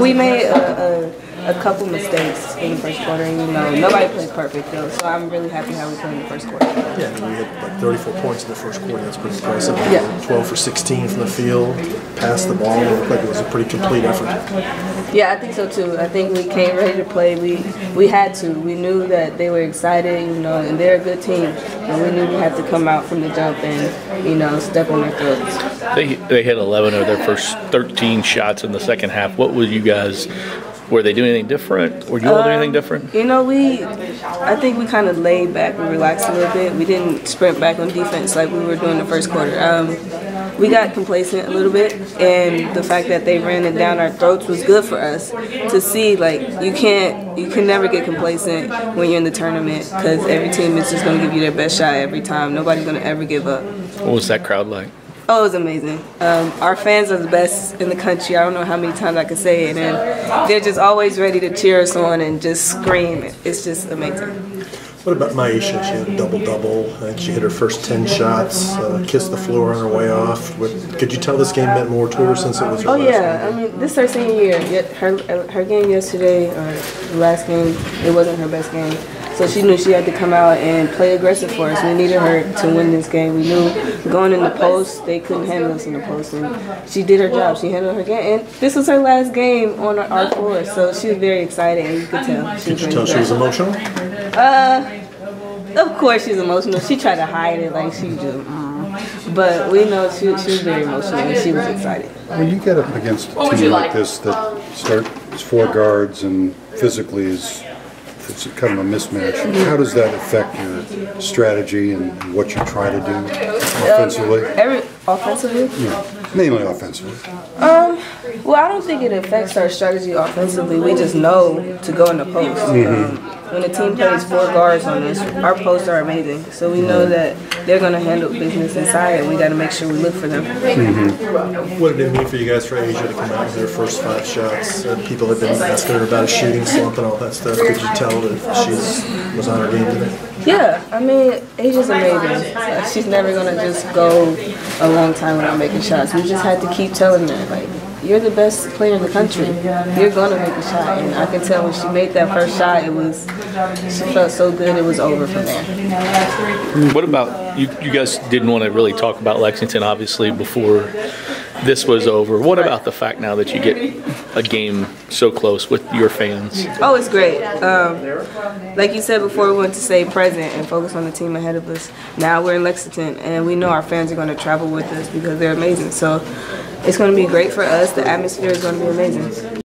We made a, a, a couple mistakes in the first quarter, and you know, nobody plays perfect though, so I'm really happy how we played in the first quarter. Yeah, I mean, we had like 34 points in the first quarter. That's pretty impressive. Yeah. 12 for 16 from the field, passed the ball. It looked like it was a pretty complete effort. Yeah, I think so too. I think we came ready to play. We we had to. We knew that they were excited, you know, and they're a good team. And we knew we had to come out from the jump and, you know, step on their throats. They they hit 11 of their first 13 shots in the second half. What was you guys? Were they doing anything different? Were you all doing anything different? You know, we, I think we kind of laid back. We relaxed a little bit. We didn't sprint back on defense like we were doing the first quarter. Um, we got complacent a little bit, and the fact that they ran it down our throats was good for us to see. Like you can't, you can never get complacent when you're in the tournament because every team is just going to give you their best shot every time. Nobody's going to ever give up. What was that crowd like? Oh, it was amazing. Um, our fans are the best in the country. I don't know how many times I could say it, and they're just always ready to cheer us on and just scream. It's just amazing. What about Myisha? She had a double double. I think she hit her first 10 shots, uh, kissed the floor on her way off. What, could you tell this game meant more to her since it was her Oh yeah, I mean this is her senior year. Her her game yesterday or the last game, it wasn't her best game. So she knew she had to come out and play aggressive for us. We needed her to win this game. We knew going in the post, they couldn't handle us in the post, and she did her job. She handled her game, and this was her last game on our floor, so she was very excited, and you could tell. She Could was you tell she was emotional? Uh, of course she's emotional. She tried to hide it like she just, mm. but we know she, she was very emotional and she was excited. When you get up against a team like this that starts four guards and physically is it's kind of a mismatch, how does that affect your strategy and what you try to do offensively? Every offensively, Yeah, mainly offensively. um, well, I don't think it affects our strategy offensively. We just know to go in the post. Um, when a team plays four guards on us, our posts are amazing. So we know that they're going to handle business inside, and we got to make sure we look for them. What did it mean for you guys for Asia to come out with their first five shots? Uh, people had been asking her about a shooting slump and all that stuff. Could you tell that she was on her game today? Yeah, I mean, Asia's amazing. Uh, She's never gonna just go a long time without making shots. We just had to keep telling her, like, you're the best player in the country. You're gonna make a shot. And I can tell when she made that first shot, it was, she felt so good, it was over from there. What about you? You guys didn't want to really talk about Lexington, obviously, before this was over. What about the fact now that you get a game so close with your fans? Oh, it's great. Um, like you said before, we want to stay present and focus on the team ahead of us. Now we're in Lexington, and we know our fans are going to travel with us because they're amazing. So it's going to be great for us. The atmosphere is going to be amazing.